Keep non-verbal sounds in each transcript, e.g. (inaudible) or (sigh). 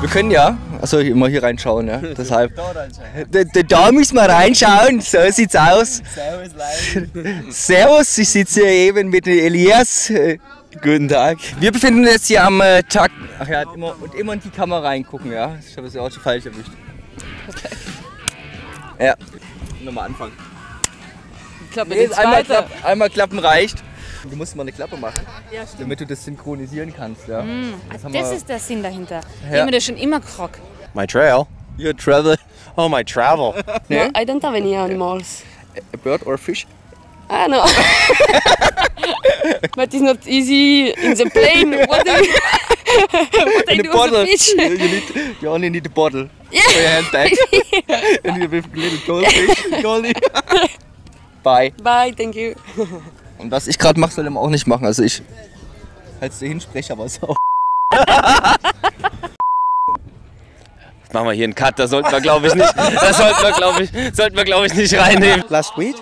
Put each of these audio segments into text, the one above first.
Wir können ja, also immer hier reinschauen, ja. (laughs) Deshalb. Da, da, da müssen wir reinschauen, so sieht's aus. (laughs) (laughs) Servus, ich sitze hier eben mit Elias. Äh, Guten Tag. Wir befinden uns jetzt hier am äh, Tag. Ach ja, immer, und immer in die Kamera reingucken, ja. Ich habe es ja auch schon falsch erwischt. Ja. Nochmal anfangen. Glaube, Nee, einmal, klapp, einmal klappen reicht. Du musst mal eine Klappe machen, Ja, damit du das synchronisieren kannst, ja. Das haben Das wir- ist der Sinn dahinter. Ich Ja. habe mir das schon immer gefragt. My trail? Your travel. Oh, my travel. (laughs) No, I don't have any animals. A bird or fish? Ah, no. (laughs) But it's not easy in the plane. What do you... (laughs) what I In a do bottle. with the fish? You, need, you only need a bottle for your handbag. and you with little goldfish. Goldie. Bye. Bye, thank you. Und was ich gerade mache, soll er auch nicht machen. Also ich, als du hinspreche, aber so. Machen wir hier einen Cut, das sollten wir glaube ich nicht. Das sollten wir glaube ich, sollten wir glaube ich nicht reinnehmen. Last week?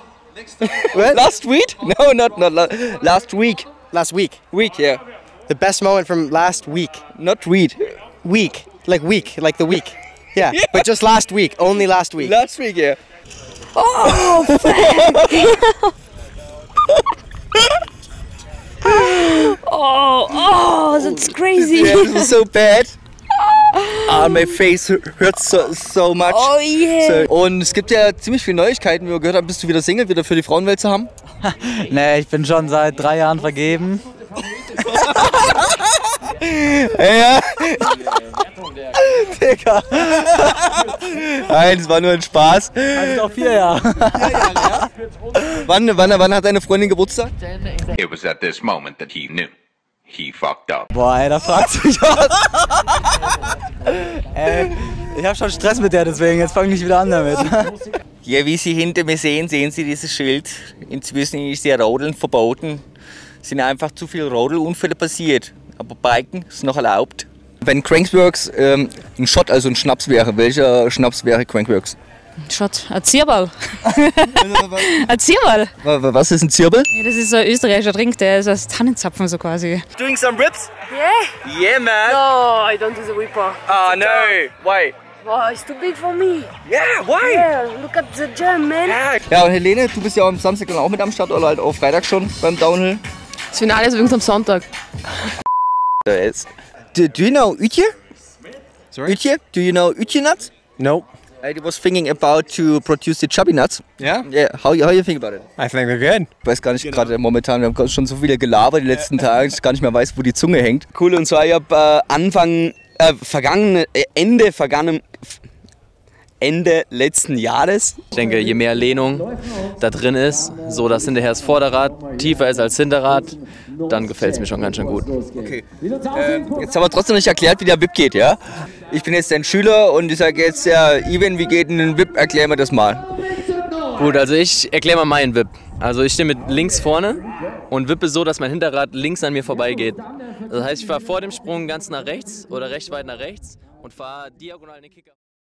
Last week? No, not, not la last week. Last week. Week, yeah. The best moment from last week. Not weed. Week. Like week. Like the week. Yeah. But just last week. Only last week. Last week, yeah. Oh, (laughs) oh, that's crazy. (laughs) Yeah, this was so bad. (laughs) Ah, my face hurts so, so much. Oh yeah. So, und es gibt ja ziemlich viele Neuigkeiten, wie wir gehört haben. Bist du wieder Single, wieder für die Frauenwelt zu haben? (laughs) Nee, ich bin schon seit drei Jahren vergeben. Ja. Digga. Nein, es war nur ein Spaß. Also doch vier Jahre. Wann, wann, wann hat deine Freundin Geburtstag? It was at this moment that he knew. He fucked up. Boah, ey, da fragst du mich was. (laughs) ey, ich hab schon Stress mit der, deswegen jetzt fang ich wieder an damit. (laughs) Ja, wie Sie hinter mir sehen, sehen Sie dieses Schild. Inzwischen ist ja Rodeln verboten. Es sind einfach zu viele Rodelunfälle passiert. Aber Biken ist noch erlaubt. Wenn Cranksworks ähm, ein Shot, also ein Schnaps wäre, welcher Schnaps wäre Crankworks? Schaut, ein Zierball. (laughs) ein wa- Was ist ein Zirbel? Ja, das ist so ein österreichischer Trink, der ist aus Tannenzapfen so quasi. Doing some rips? Yeah? Yeah, man. No, I don't do the whipper. Oh no. Why? Wow, it's too big for me. Yeah, why? Yeah, look at the jam, man. Ja, und Helene, du bist ja am Samstag dann auch mit am Start oder halt auch Freitag schon beim Downhill. Das Finale ist übrigens am Sonntag. Da ist. Do, do you know Utje? Sorry? Utje? Do you know Utje nuts? Nope. I was thinking about to produce the chubby nuts. Yeah? Yeah, how, how you think about it? I think they're good. Ich weiß gar nicht, gerade momentan, wir haben schon so viele gelabert die letzten Tage, dass ich gar nicht mehr weiß, wo die Zunge hängt. Cool, und zwar, ich habe äh, Anfang, äh, vergangene, äh, Ende vergangenem, Ende letzten Jahres Ich denke, je mehr Lehnung da drin ist, so dass hinterher das Vorderrad tiefer ist als Hinterrad, dann gefällt es mir schon ganz schön gut. Okay. Ähm, jetzt haben wir trotzdem nicht erklärt, wie der VIP geht, ja? Ich bin jetzt dein Schüler und ich sage jetzt, ja, Ivan, wie geht denn ein VIP? Erklär mir das mal. Gut, also ich erkläre mal meinen Wip. Also ich stehe mit links vorne und wippe so, dass mein Hinterrad links an mir vorbeigeht. Das heißt, ich fahre vor dem Sprung ganz nach rechts oder recht weit nach rechts und fahre diagonal den Kicker.